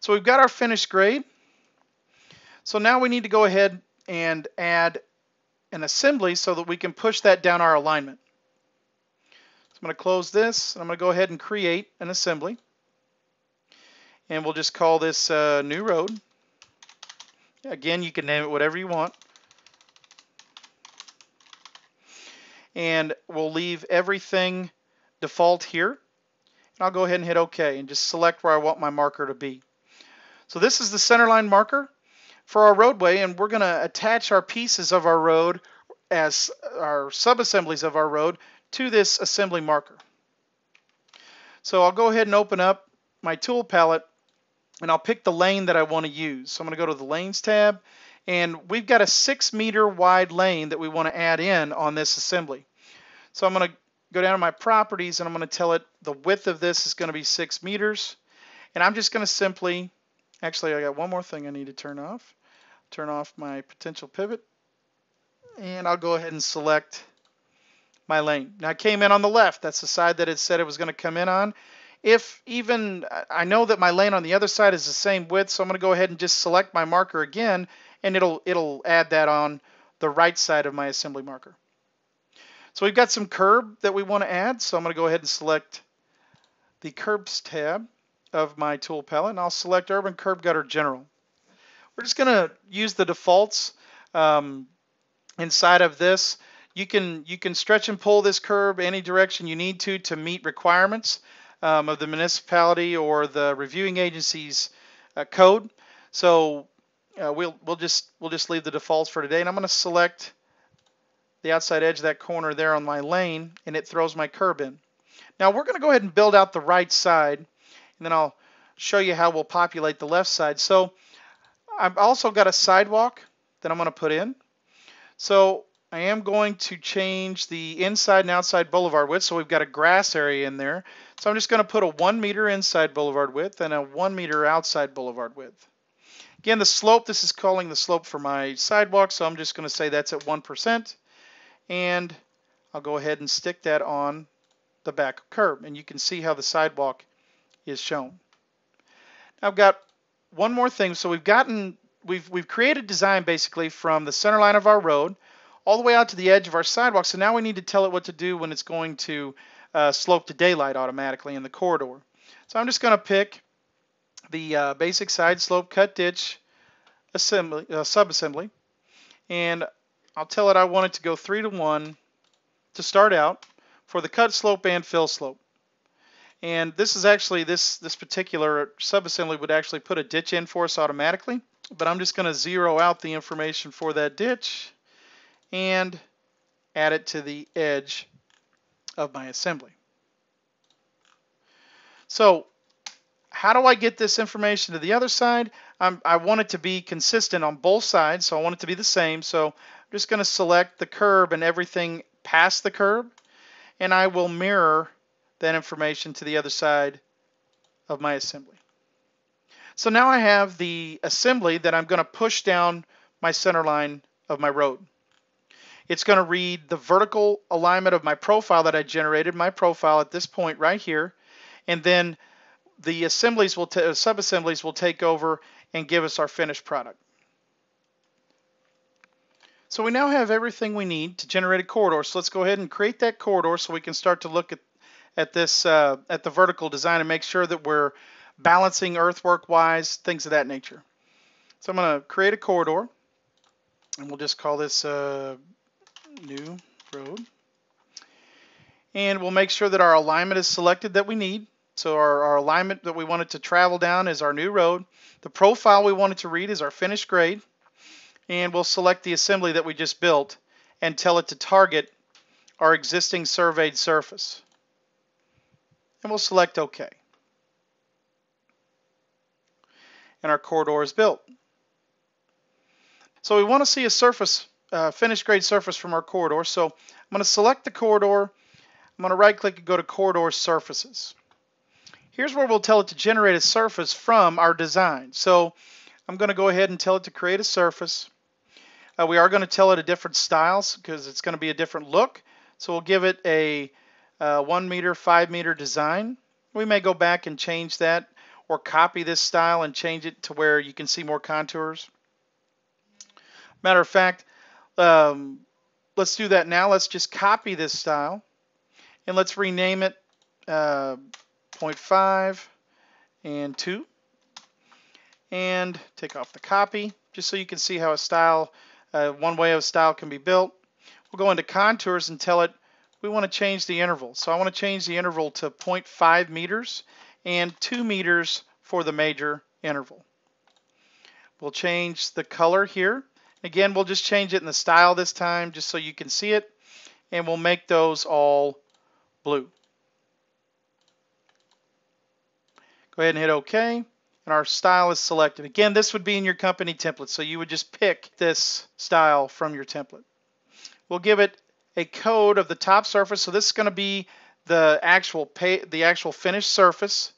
So we've got our finished grade. So now we need to go ahead and add an assembly so that we can push that down our alignment. So I'm going to close this. And I'm going to go ahead and create an assembly. And we'll just call this uh, new road. Again, you can name it whatever you want. And we'll leave everything default here. And I'll go ahead and hit OK and just select where I want my marker to be. So this is the centerline marker for our roadway, and we're going to attach our pieces of our road as our subassemblies of our road to this assembly marker. So I'll go ahead and open up my tool palette and I'll pick the lane that I want to use. So I'm going to go to the lanes tab and we've got a six meter wide lane that we want to add in on this assembly. So I'm going to go down to my properties and I'm going to tell it the width of this is going to be six meters and I'm just going to simply actually I got one more thing I need to turn off turn off my potential pivot and I'll go ahead and select my lane. Now I came in on the left. That's the side that it said it was going to come in on. If even, I know that my lane on the other side is the same width, so I'm going to go ahead and just select my marker again, and it'll, it'll add that on the right side of my assembly marker. So we've got some curb that we want to add, so I'm going to go ahead and select the curbs tab of my tool palette, and I'll select Urban Curb Gutter General. We're just going to use the defaults um, inside of this. You can you can stretch and pull this curb any direction you need to to meet requirements um, of the municipality or the reviewing agency's uh, code. So uh, we'll we'll just we'll just leave the defaults for today, and I'm going to select the outside edge of that corner there on my lane, and it throws my curb in. Now we're going to go ahead and build out the right side, and then I'll show you how we'll populate the left side. So I've also got a sidewalk that I'm going to put in. So I am going to change the inside and outside boulevard width. So we've got a grass area in there. So I'm just going to put a one meter inside boulevard width and a one meter outside boulevard width. Again, the slope, this is calling the slope for my sidewalk. So I'm just going to say that's at 1%. And I'll go ahead and stick that on the back curb. And you can see how the sidewalk is shown. Now I've got one more thing. So we've gotten, we've, we've created design basically from the center line of our road all the way out to the edge of our sidewalk. So now we need to tell it what to do when it's going to uh, slope to daylight automatically in the corridor. So I'm just going to pick the uh, basic side slope cut ditch assembly, uh, subassembly, and I'll tell it I want it to go three to one to start out for the cut slope and fill slope. And this is actually, this, this particular subassembly would actually put a ditch in for us automatically. But I'm just going to zero out the information for that ditch and add it to the edge of my assembly. So how do I get this information to the other side? I'm, i want it to be consistent on both sides, so I want it to be the same. So I'm just going to select the curb and everything past the curb, and I will mirror that information to the other side of my assembly. So now I have the assembly that I'm going to push down my center line of my road. It's going to read the vertical alignment of my profile that I generated, my profile at this point right here, and then the assemblies will sub-assemblies will take over and give us our finished product. So we now have everything we need to generate a corridor. So let's go ahead and create that corridor so we can start to look at at this uh, at the vertical design and make sure that we're balancing earthwork wise, things of that nature. So I'm going to create a corridor and we'll just call this uh, new road. And we'll make sure that our alignment is selected that we need. So our, our alignment that we want it to travel down is our new road. The profile we want it to read is our finished grade. And we'll select the assembly that we just built and tell it to target our existing surveyed surface and we'll select OK. And our corridor is built. So we want to see a surface, uh, finished grade surface from our corridor. So I'm going to select the corridor. I'm going to right click and go to corridor surfaces. Here's where we'll tell it to generate a surface from our design. So I'm going to go ahead and tell it to create a surface. Uh, we are going to tell it a different styles because it's going to be a different look. So we'll give it a uh, one meter, five meter design. We may go back and change that or copy this style and change it to where you can see more contours. Matter of fact, um, let's do that now. Let's just copy this style and let's rename it uh, 0.5 and 2 and take off the copy just so you can see how a style, uh, one way of style can be built. We'll go into contours and tell it we want to change the interval. So I want to change the interval to 0.5 meters and 2 meters for the major interval. We'll change the color here. Again, we'll just change it in the style this time just so you can see it. And we'll make those all blue. Go ahead and hit OK. And our style is selected. Again, this would be in your company template. So you would just pick this style from your template. We'll give it a code of the top surface. So this is going to be the actual pay, the actual finished surface.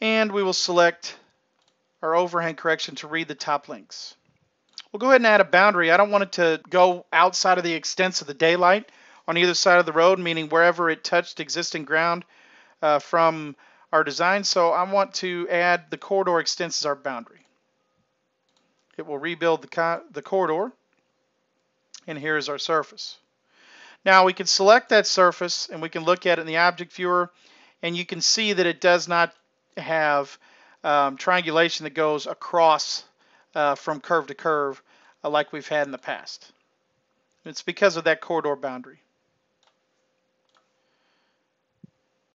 And we will select our overhang correction to read the top links. We'll go ahead and add a boundary. I don't want it to go outside of the extents of the daylight on either side of the road, meaning wherever it touched existing ground uh, from our design. So I want to add the corridor extents as our boundary. It will rebuild the, the corridor and here is our surface. Now we can select that surface and we can look at it in the object viewer and you can see that it does not have um, triangulation that goes across uh, from curb to curb uh, like we've had in the past. It's because of that corridor boundary.